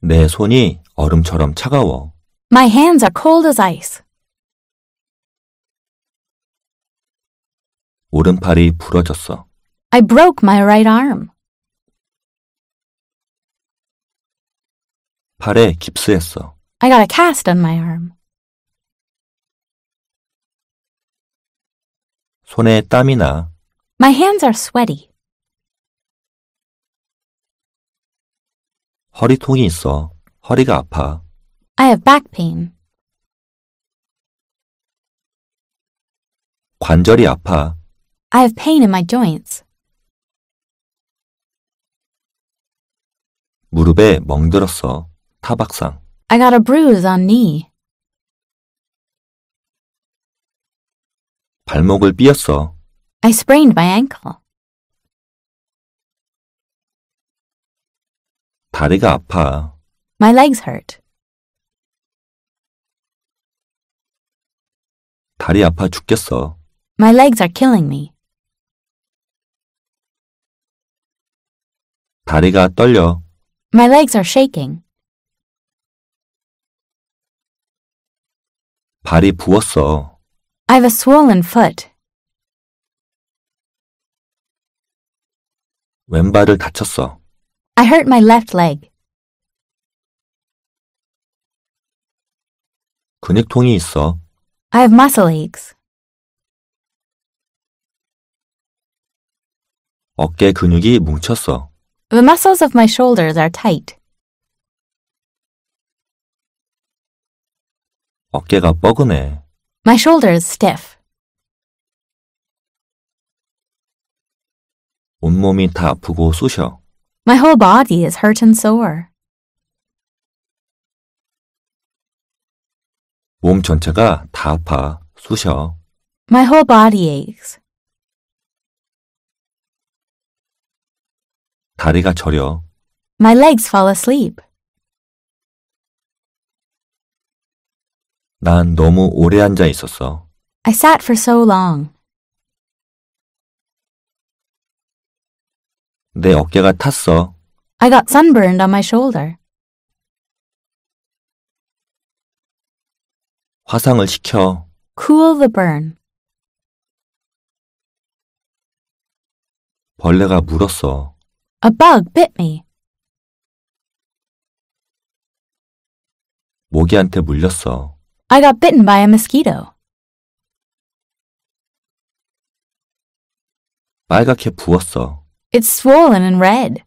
내 손이 얼음처럼 차가워. My hands are cold as ice. 오른팔이 부러졌어. I broke my right arm. 팔에 깁스했어. I got a cast on my arm. 손에 땀이 나. My hands are sweaty. 허리통이 있어. 허리가 아파. I have back pain. 관절이 아파. I have pain in my joints. 무릎에 멍들었어. 타박상. I got a bruise on knee. 발목을 삐었어. I sprained my ankle. 다리가 아파. My legs hurt. 다리 아파 죽겠어. My legs are killing me. 다리가 떨려. My legs are shaking. 발이 부었어. I have a swollen foot. 왼발을 다쳤어. I hurt my left leg. 근육통이 있어. I have muscle aches. 어깨 근육이 뭉쳤어. The muscles of my shoulders are tight. 어깨가 뻐근해. My shoulder is stiff. 온몸이 다 아프고 쑤셔. My whole body is hurt and sore. 몸 전체가 다 아파. 쑤셔. My whole body aches. 다리가 저려. My legs fall asleep. 난 너무 오래 앉아 있었어. I sat for so long. 내 어깨가 탔어. I got sunburned on my shoulder. 화상을 시켜. Cool the burn. 벌레가 물었어. A bug bit me. 모기한테 물렸어. I got bitten by a mosquito. 빨갛게 부었어. It's swollen and red.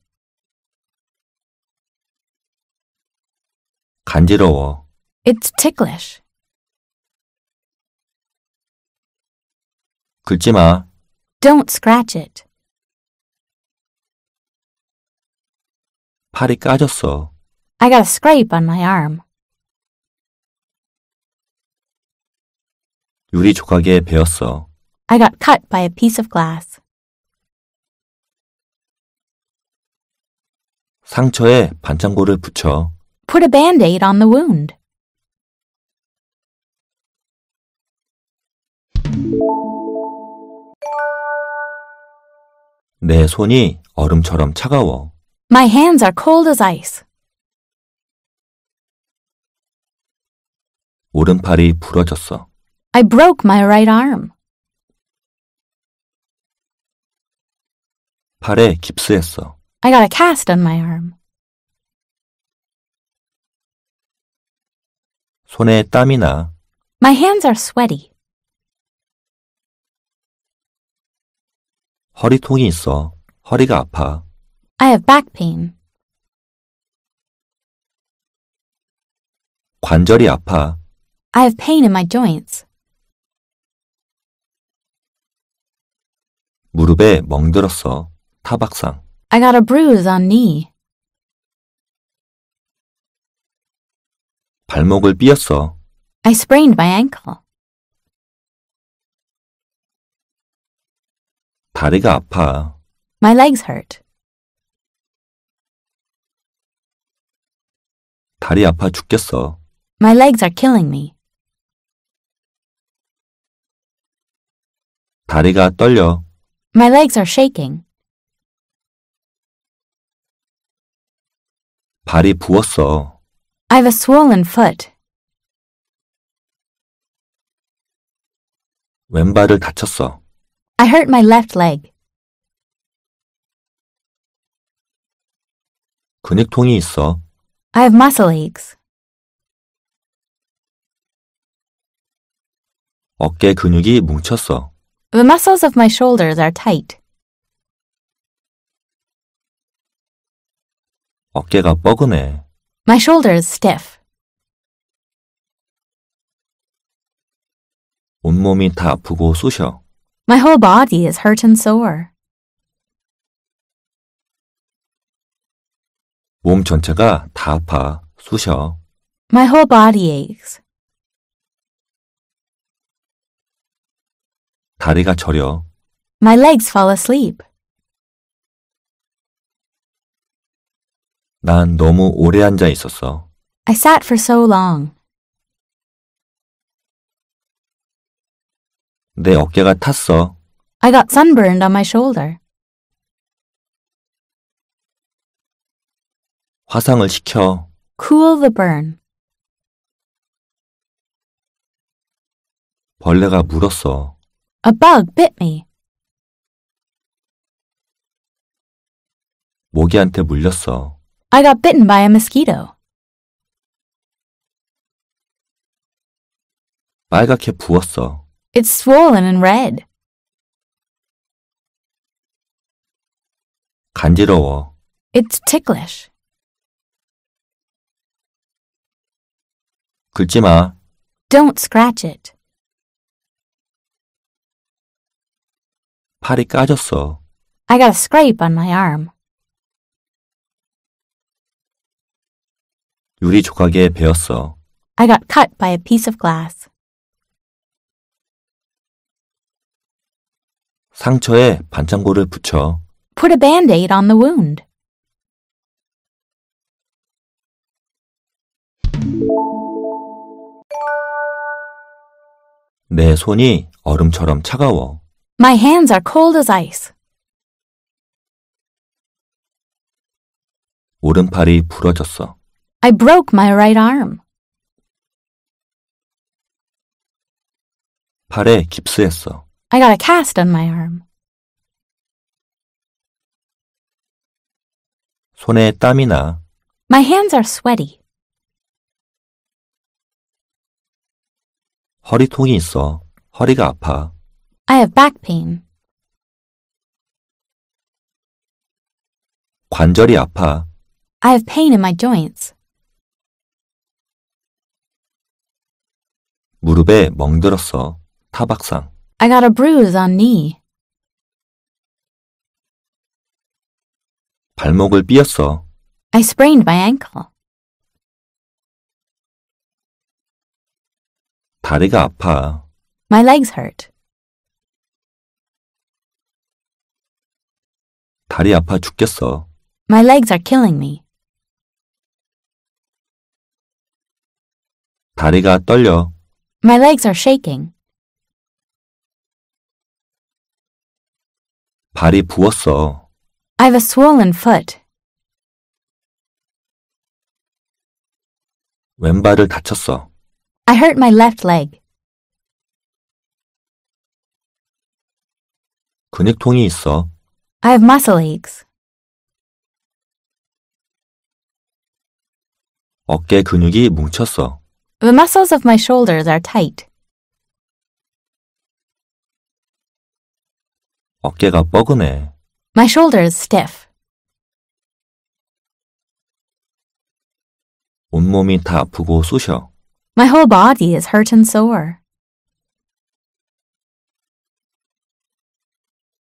간지러워. It's ticklish. 긁지 마. Don't scratch it. 팔이 까졌어. I got a scrape on my arm. 유리 조각에 베었어. I got cut by a piece of glass. 상처에 반창고를 붙여. Put a band aid on the wound. 내 손이 얼음처럼 차가워. My hands are cold as ice. 오른팔이 부러졌어. I broke my right arm. 팔에 깁스했어. I got a cast on my arm. 손에 땀이 나. My hands are sweaty. 허리통이 있어. 허리가 아파. I have back pain. 관절이 아파. I have pain in my joints. 무릎에 멍들었어. 타박상. I got a bruise on knee. 발목을 삐었어. I sprained my ankle. 다리가 아파. My legs hurt. 다리 아파 죽겠어. My legs are killing me. 다리가 떨려. My legs are shaking. 발이 부었어. I've a swollen foot. 왼발을 다쳤어. I hurt my left leg. 근육통이 있어. I have muscle aches. 어깨 근육이 뭉쳤어. The muscles of my shoulders are tight. 어깨가 뻐근해. My shoulders stiff. 온몸이 다 아프고 쑤셔. My whole body is hurt and sore. 몸 전체가 다 아파, 쑤셔. My whole body aches. 다리가 저려. My legs fall asleep. 난 너무 오래 앉아 있었어. I sat for so long. 내 어깨가 탔어. I got sunburned on my shoulder. 화상을 시켜. Cool the burn. 벌레가 물었어. A bug bit me. 모기한테 물렸어. I got bitten by a mosquito. 빨갛게 부었어. It's swollen and red. 간지러워. It's ticklish. 긁지 마. Don't scratch it. 팔이 까졌어. I got a scrape on my arm. 유리 조각에 베었어. I got cut by a piece of glass. 상처에 반창고를 붙여. Put a band aid on the wound. 내 손이 얼음처럼 차가워. My hands are cold as ice. 오른팔이 부러졌어. I broke my right arm. 팔에 깁스했어. I got a cast on my arm. 손에 땀이 나. My hands are sweaty. 허리통이 있어. 허리가 아파. I have back pain. 관절이 아파. I have pain in my joints. 무릎에 멍들었어. 타박상. I got a bruise on knee. 발목을 삐었어. I sprained my ankle. 다리가 아파. My legs hurt. 다리 아파 죽겠어. My legs are killing me. 다리가 떨려. My legs are shaking. 발이 부었어. I have a swollen foot. 왼발을 다쳤어. I hurt my left leg. 근육통이 있어. I have muscle aches. 어깨 근육이 뭉쳤어. The muscles of my shoulders are tight. 어깨가 뻐근해. My shoulders stiff. 온몸이 다 아프고 쑤셔. My whole body is hurt and sore.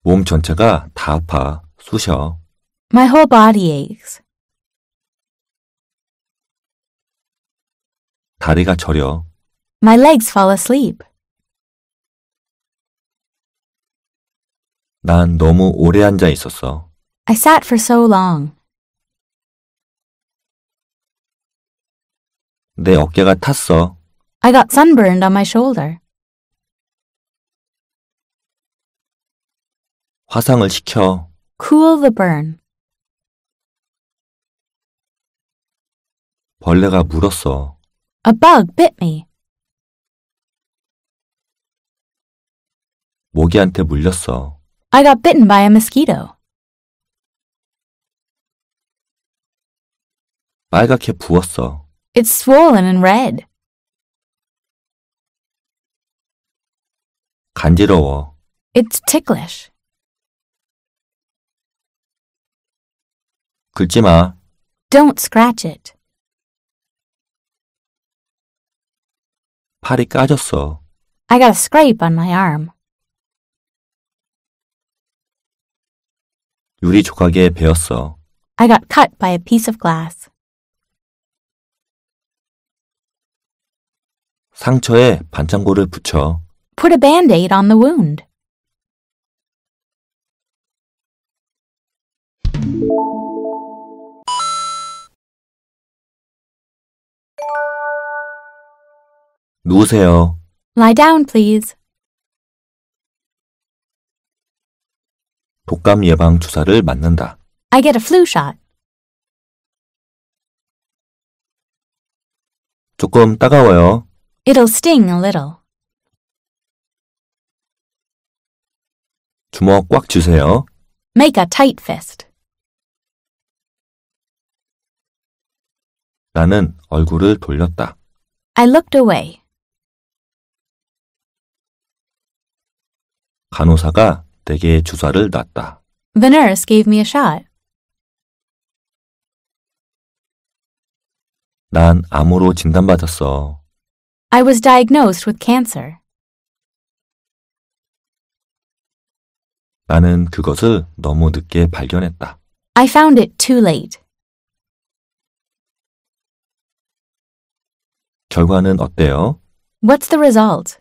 몸 전체가 다 아파. 쑤셔. My whole body aches. 다리가 저려. My legs fall asleep. 난 너무 오래 앉아 있었어. I sat for so long. 내 어깨가 탔어. I got sunburned on my shoulder. 화상을 시켜. Cool the burn. 벌레가 물었어. A bug bit me. 모기한테 물렸어. I got bitten by a mosquito. 빨갛게 부었어. It's swollen and red. 간지러워. It's ticklish. 긁지 마. Don't scratch it. 팔이 까졌어. I got a scrape on my arm. 유리 조각에 베었어. I got cut by a piece of glass. 상처에 반창고를 붙여. Put a band aid on the wound. 누우세요. Lie down, please. 독감 예방 주사를 맞는다. I get a flu shot. 조금 따가워요. It'll sting a little. 주먹 꽉 쥐세요. Make a tight fist. 나는 얼굴을 돌렸다. I looked away. 간호사가 내게 주사를 놨다. The nurse gave me a shot. 난 암으로 진단받았어. I was diagnosed with cancer. 나는 그것을 너무 늦게 발견했다. I found it too late. 결과는 어때요? What's the result?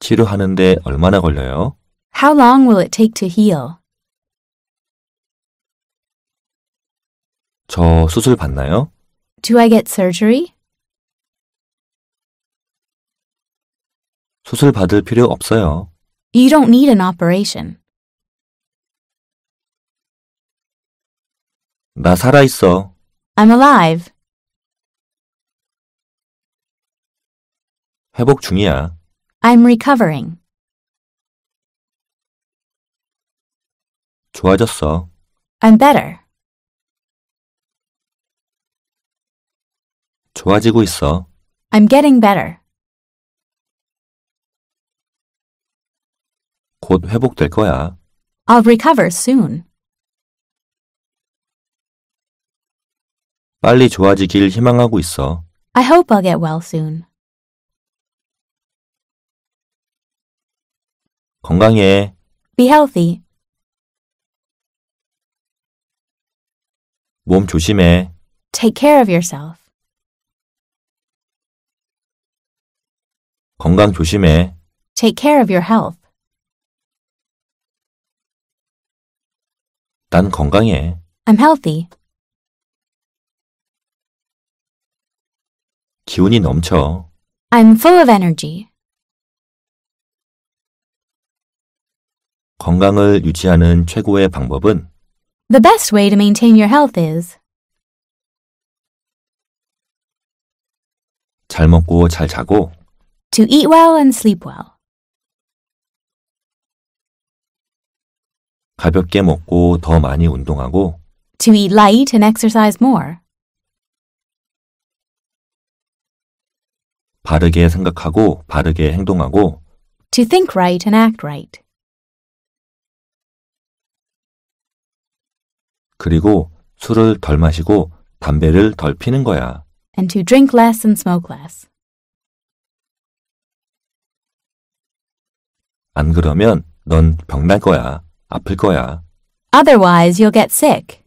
치료하는데 얼마나 걸려요? How long will it take to heal? 저 수술 받나요? Do I get surgery? 수술 받을 필요 없어요. You don't need an operation. 나 살아있어. I'm alive. 회복 중이야. I'm recovering. 좋아졌어. I'm better. 좋아지고 있어. I'm getting better. 곧 회복될 거야. I'll recover soon. 빨리 좋아지길 희망하고 있어. I hope I'll get well soon. 건강해. Be healthy. 몸 조심해. Take care of yourself. 건강 조심해. Take care of your health. 난 건강해. I'm healthy. 기운이 넘쳐. I'm full of energy. 건강을 유지하는 최고의 방법은 The best way to maintain your health is 잘 먹고 잘 자고 to eat well and sleep well, 가볍게 먹고 더 많이 운동하고 to eat light and exercise more, 바르게 생각하고 바르게 행동하고 to think right and act right, 그리고 술을 덜 마시고 담배를 덜 피는 거야. and to drink less and smoke less. 안 그러면 넌 병날 거야. 아플 거야. Otherwise, you'll get sick.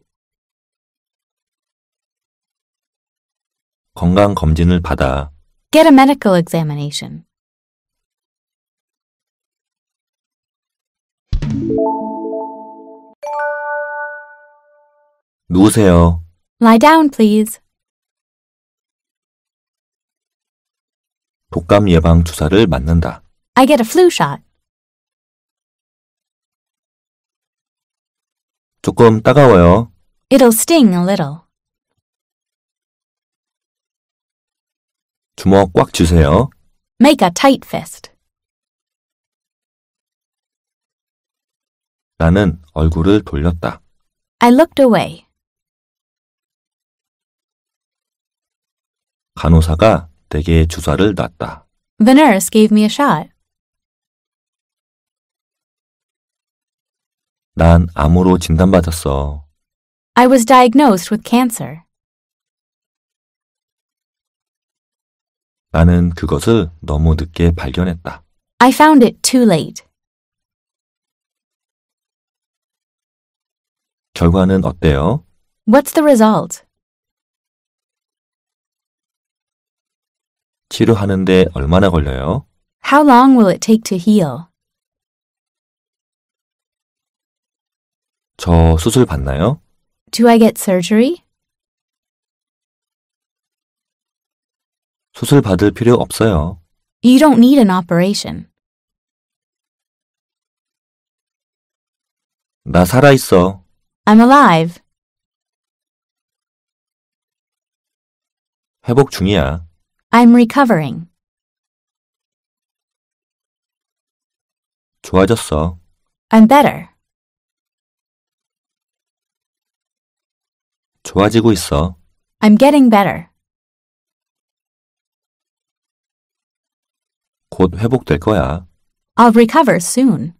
건강 검진을 받아. Get a medical examination. 누우세요. Lie down, please. 독감 예방 주사를 맞는다. I get a flu shot. 조금 따가워요. It'll sting a little. 주먹 꽉 쥐세요. Make a tight fist. 나는 얼굴을 돌렸다. I looked away. 간호사가 내게 주사를 놨다. The nurse gave me a shot. 난 암으로 진단받았어. I was diagnosed with cancer. 나는 그것을 너무 늦게 발견했다. I found it too late. 결과는 어때요? What's the result? 치료하는데 얼마나 걸려요? How long will it take to heal? 저 수술 받나요? Do I get surgery? 수술 받을 필요 없어요. You don't need an operation. 나 살아있어. I'm alive. 회복 중이야. I'm recovering. 좋아졌어. I'm better. 좋아지고 있어. I'm getting better. 곧 회복될 거야. I'll recover soon.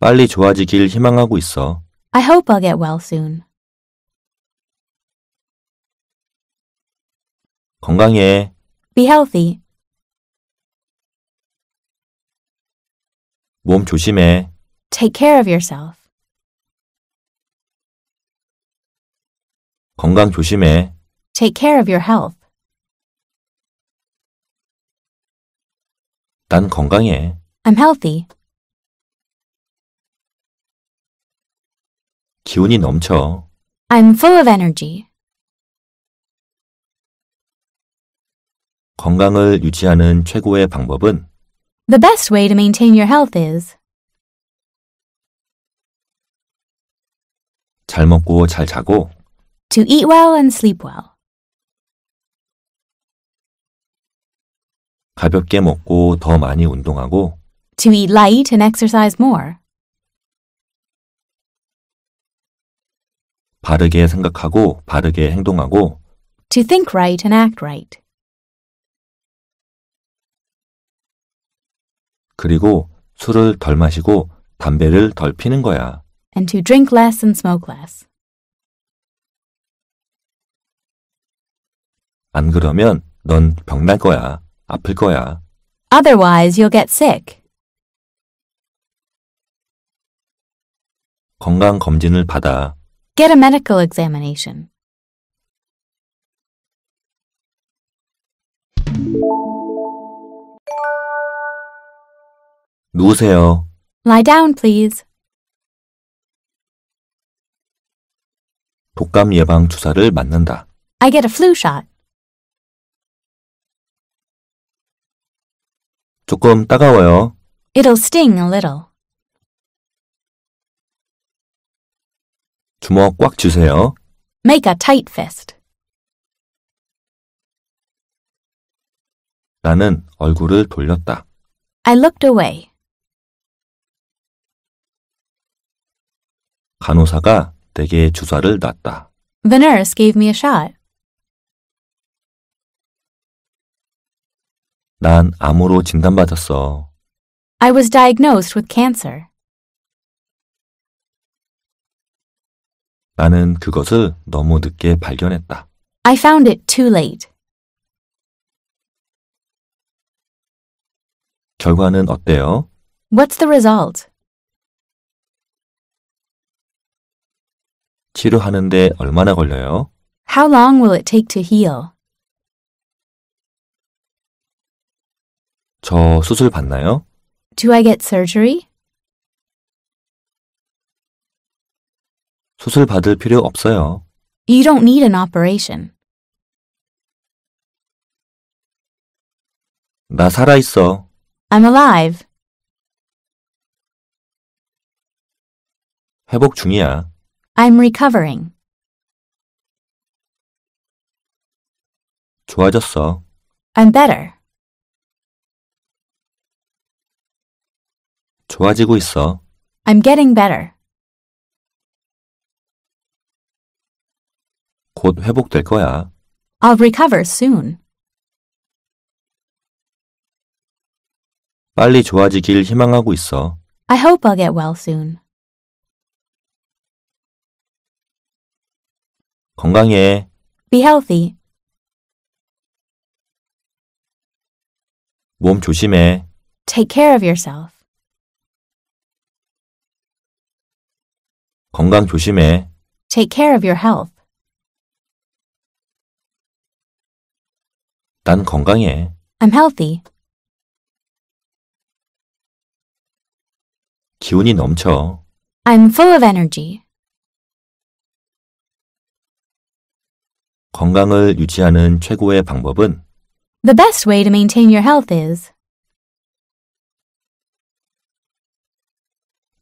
빨리 좋아지길 희망하고 있어. I hope I'll get well soon. 건강해. Be healthy. 몸 조심해. Take care of yourself. 건강 조심해. Take care of your health. 난 건강해. I'm healthy. 기운이 넘쳐. I'm full of energy. 건강을 유지하는 최고의 방법은 The best way to maintain your health is 잘 먹고 잘 자고 to eat well and sleep well, 가볍게 먹고 더 많이 운동하고 to eat light and exercise more, 바르게 생각하고 바르게 행동하고 to think right and act right, 그리고 술을 덜 마시고 담배를 덜 피는 거야. and to drink less and smoke less. 안 그러면 넌 병날 거야. 아플 거야. Otherwise, you'll get sick. 건강 검진을 받아. Get a medical examination. 누우세요. Lie down, please. 독감 예방 주사를 맞는다. I get a flu shot. 조금 따가워요. It'll sting a little. 주먹 꽉 쥐세요. Make a tight fist. 나는 얼굴을 돌렸다. I looked away. 간호사가 내게 주사를 놨다. The nurse gave me a shot. 난 암으로 진단받았어. I was diagnosed with cancer. 나는 그것을 너무 늦게 발견했다. I found it too late. 결과는 어때요? What's the result? 치료하는데 얼마나 걸려요? How long will it take to heal? 저 수술 받나요? Do I get surgery? 수술 받을 필요 없어요. You don't need an operation. 나 살아있어. I'm alive. 회복 중이야. I'm recovering. 좋아졌어. I'm better. 좋아지고 있어. I'm getting better. 곧 회복될 거야. I'll recover soon. 빨리 좋아지길 희망하고 있어. I hope I'll get well soon. 건강해. Be healthy. 몸 조심해. Take care of yourself. 건강 조심해. Take care of your health. 난 건강해. I'm healthy. 기운이 넘쳐. I'm full of energy. 건강을 유지하는 최고의 방법은 The best way to maintain your health is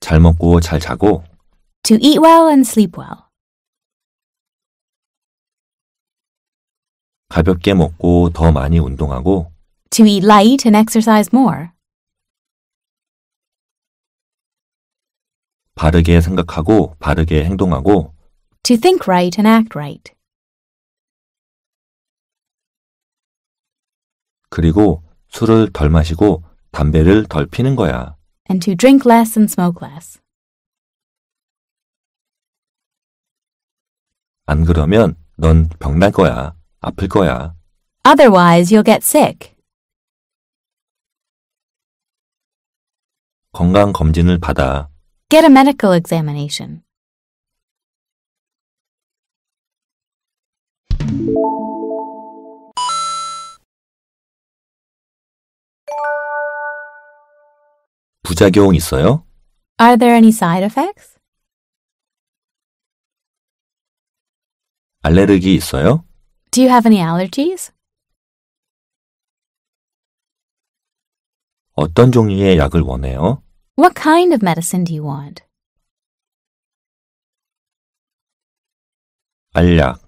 잘 먹고 잘 자고 to eat well and sleep well, 가볍게 먹고 더 많이 운동하고 to eat light and exercise more, 바르게 생각하고 바르게 행동하고 to think right and act right, 그리고 술을 덜 마시고 담배를 덜 피는 거야. and to drink less and smoke less. 안 그러면 넌 병날 거야. 아플 거야. Otherwise, you'll get sick. 건강 검진을 받아. Get a medical examination. 부작용 있어요? Are there any side effects? 알레르기 있어요? Do you have any allergies? 어떤 종류의 약을 원해요? What kind of medicine do you want? 알약,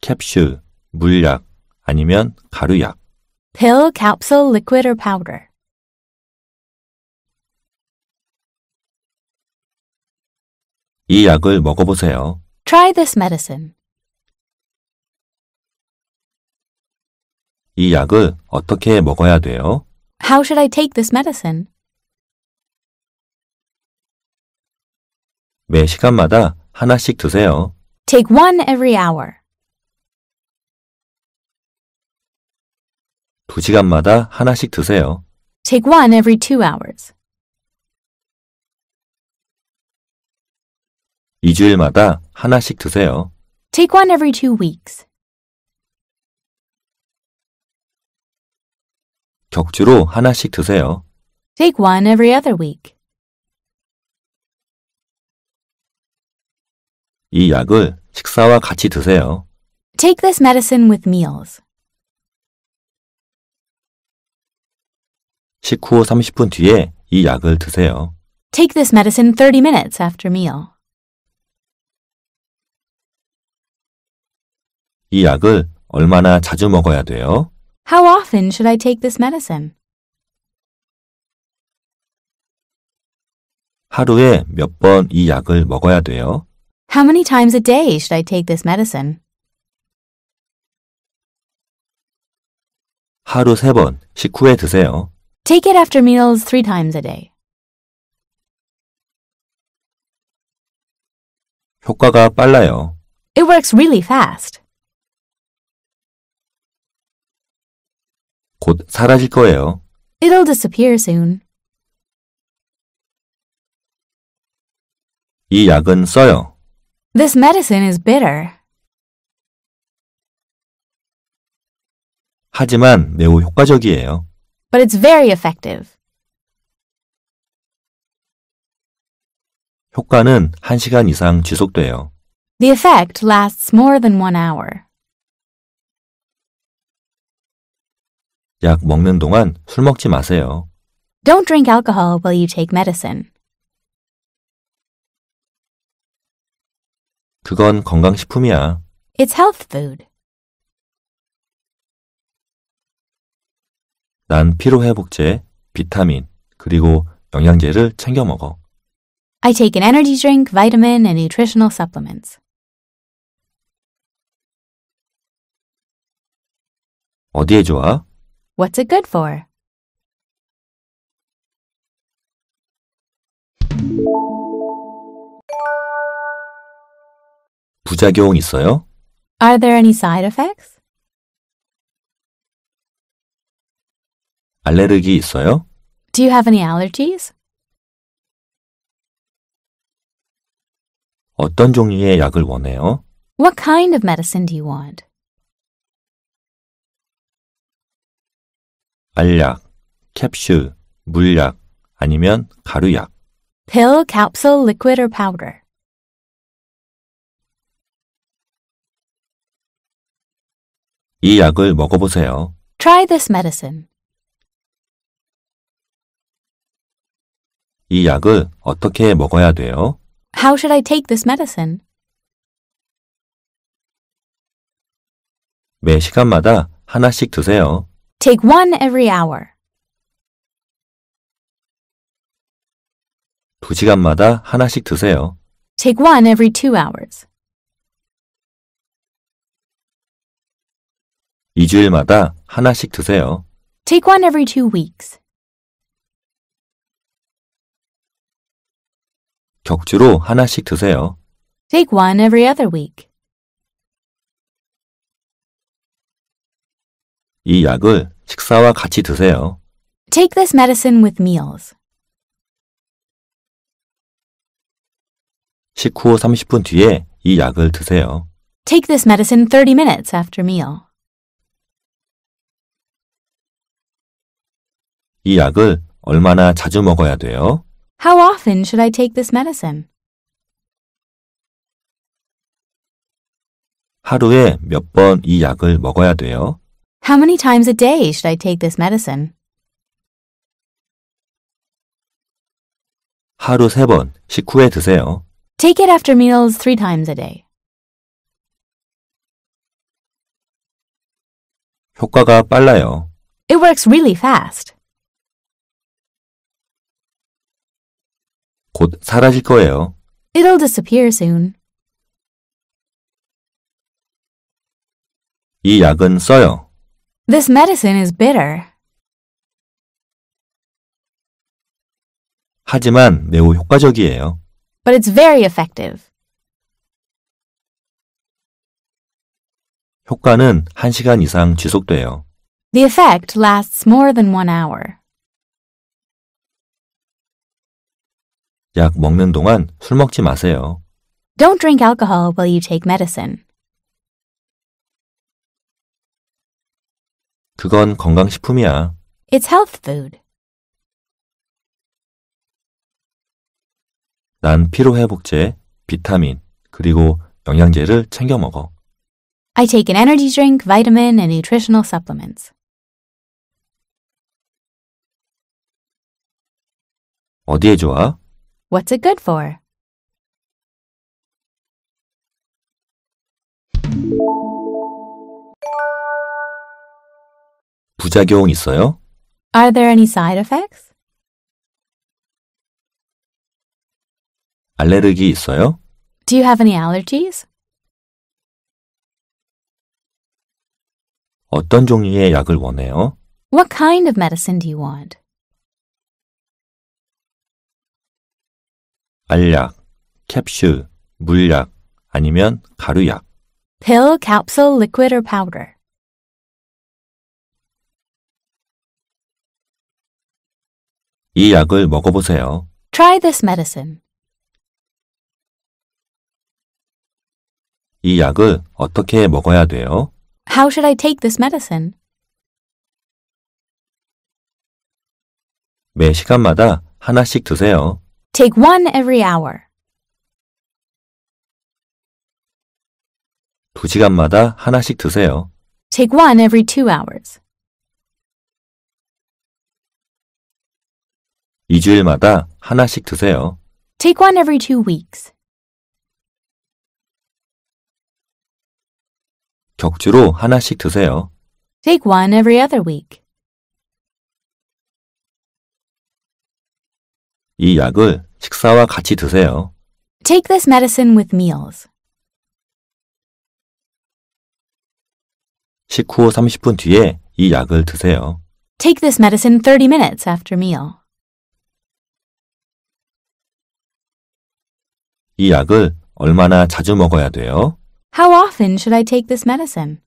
캡슐, 물약, 아니면 가루약. Pill, capsule, liquid, or powder? 이 약을 먹어보세요. Try this medicine. 이 약을 어떻게 먹어야 돼요? How should I take this medicine? 매 시간마다 하나씩 드세요. Take one every hour. 두 시간마다 하나씩 드세요. Take one every two hours. 2주일마다 하나씩 드세요. Take one every two weeks. 격주로 하나씩 드세요. Take one every other week. 이 약을 식사와 같이 드세요. Take this medicine with meals. 식후 30분 뒤에 이 약을 드세요. Take this medicine 30 minutes after meal. 이 약을 얼마나 자주 먹어야 돼요? How often should I take this medicine? 하루에 몇 번 이 약을 먹어야 돼요? How many times a day should I take this medicine? 하루 세 번 식후에 드세요. Take it after meals three times a day. 효과가 빨라요. It works really fast. 곧 사라질 거예요. It'll disappear soon. 이 약은 써요. This medicine is bitter, 하지만 매우 효과적이에요. but it's very effective. 효과는 1시간 이상 지속돼요. The effect lasts more than one hour. 약 먹는 동안 술 먹지 마세요. Don't drink alcohol while you take medicine. 그건 건강식품이야. It's health food. 난 피로회복제, 비타민, 그리고 영양제를 챙겨 먹어. I take an energy drink, vitamin, and nutritional supplements. 어디에 좋아? What's it good for? 부작용 있어요? Are there any side effects? 알레르기 있어요? Do you have any allergies? 어떤 종류의 약을 원해요? What kind of medicine do you want? 알약, 캡슐, 물약, 아니면 가루약. Pill, capsule, liquid, or powder? 이 약을 먹어보세요. Try this medicine. 이 약을 어떻게 먹어야 돼요? How should I take this medicine? 매 시간마다 하나씩 드세요. Take one every hour. 두 시간마다 하나씩 드세요. Take one every two hours. 2주일마다 하나씩 드세요. Take one every two weeks. 격주로 하나씩 드세요. Take one every other week. 이 약을 식사와 같이 드세요. Take this medicine with meals. 식후 30분 뒤에 이 약을 드세요. Take this medicine 30 minutes after meal. 이 약을 얼마나 자주 먹어야 돼요? How often should I take this medicine? 하루에 몇 번 이 약을 먹어야 돼요? How many times a day should I take this medicine? 하루 세 번 식후에 드세요. Take it after meals three times a day. 효과가 빨라요. It works really fast. 곧 사라질 거예요. It'll disappear soon. 이 약은 써요. This medicine is bitter, 하지만 매우 효과적이에요. but it's very effective. 효과는 1시간 이상 지속돼요. The effect lasts more than one hour. 약 먹는 동안 술 먹지 마세요. Don't drink alcohol while you take medicine. 그건 건강식품이야. It's health food. 난 피로회복제, 비타민, 그리고 영양제를 챙겨 먹어. I take an energy drink, vitamin, and nutritional supplements. 어디에 좋아? What's it good for? 부작용 있어요? Are there any side effects? 알레르기 있어요? Do you have any allergies? 어떤 종류의 약을 원해요? What kind of medicine do you want? 알약, 캡슐, 물약, 아니면 가루약. Pill, capsule, liquid, or powder? 이 약을 먹어보세요. Try this medicine. 이 약을 어떻게 먹어야 돼요? How should I take this medicine? 매 시간마다 하나씩 드세요. Take one every hour. 두 시간마다 하나씩 드세요. Take one every two hours. 2주일마다 하나씩 드세요. Take one every two weeks. 격주로 하나씩 드세요. Take one every other week. 이 약을 식사와 같이 드세요. Take this medicine with meals. 식후 30분 뒤에 이 약을 드세요. Take this medicine 30 minutes after meal. 이 약을 얼마나 자주 먹어야 돼요? How often should I take this medicine?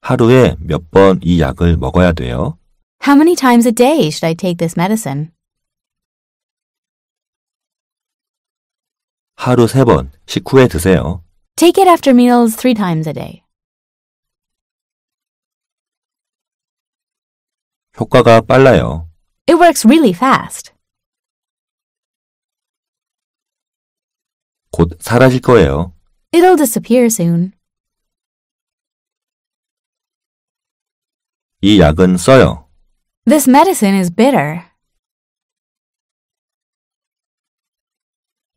하루에 몇 번 이 약을 먹어야 돼요? How many times a day should I take this medicine? 하루 세 번 식후에 드세요. Take it after meals three times a day. 효과가 빨라요. It works really fast. 곧 사라질 거예요. It'll disappear soon. 이 약은 써요. This medicine is bitter,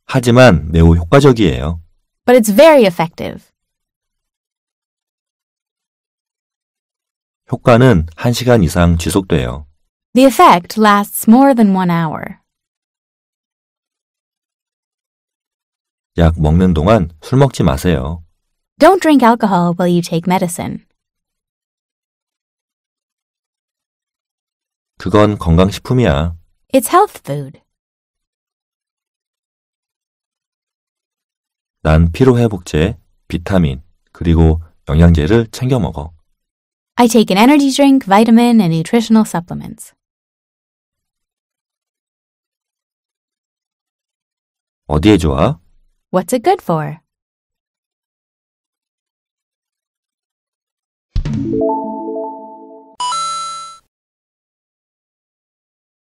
하지만 매우 효과적이에요. but it's very effective. 효과는 1시간 이상 지속돼요. The effect lasts more than one hour. 약 먹는 동안 술 먹지 마세요. Don't drink alcohol while you take medicine. 그건 건강식품이야. It's health food. 난 피로회복제, 비타민, 그리고 영양제를 챙겨 먹어. I take an energy drink, vitamin, and nutritional supplements. 어디에 좋아? What's it good for?